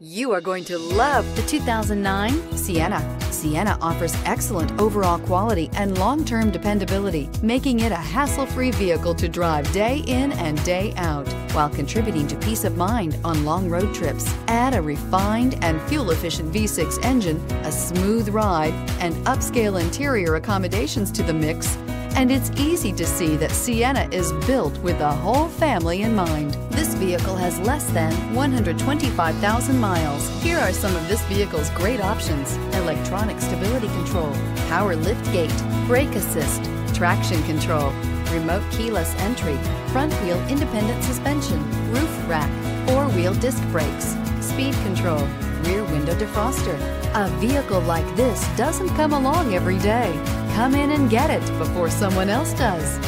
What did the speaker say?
You are going to love the 2009 Sienna. Sienna offers excellent overall quality and long-term dependability, making it a hassle-free vehicle to drive day in and day out, while contributing to peace of mind on long road trips. Add a refined and fuel-efficient V6 engine, a smooth ride, and upscale interior accommodations to the mix, and it's easy to see that Sienna is built with the whole family in mind. Vehicle has less than 125,000 miles. Here are some of this vehicle's great options. Electronic stability control, power lift gate, brake assist, traction control, remote keyless entry, front wheel independent suspension, roof rack, four-wheel disc brakes, speed control, rear window defroster. A vehicle like this doesn't come along every day. Come in and get it before someone else does.